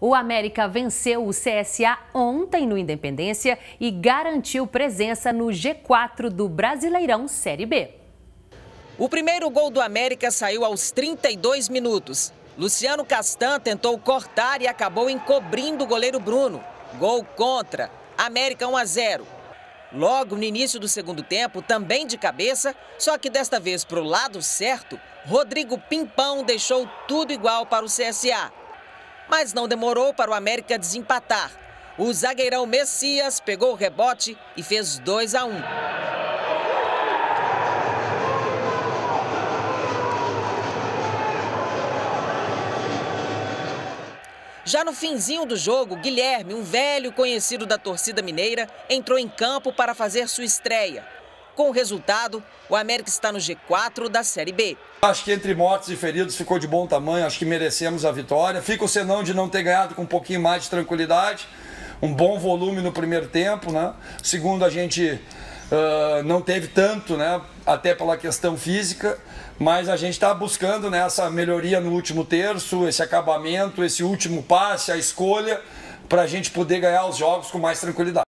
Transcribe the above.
O América venceu o CSA ontem no Independência e garantiu presença no G4 do Brasileirão Série B. O primeiro gol do América saiu aos 32 minutos. Luciano Castan tentou cortar e acabou encobrindo o goleiro Bruno. Gol contra. América 1 a 0. Logo no início do segundo tempo, também de cabeça, só que desta vez para o lado certo, Rodrigo Pimpão deixou tudo igual para o CSA mas não demorou para o América desempatar. O zagueirão Messias pegou o rebote e fez 2 a 1. Já no finzinho do jogo, Guilherme, um velho conhecido da torcida mineira, entrou em campo para fazer sua estreia. Com o resultado, o América está no G4 da Série B. Acho que entre mortos e feridos ficou de bom tamanho, acho que merecemos a vitória. Fica o senão de não ter ganhado com um pouquinho mais de tranquilidade. Um bom volume no primeiro tempo, né? Segundo, a gente uh, não teve tanto, né? Até pela questão física, mas a gente está buscando né, essa melhoria no último terço, esse acabamento, esse último passe, a escolha, para a gente poder ganhar os jogos com mais tranquilidade.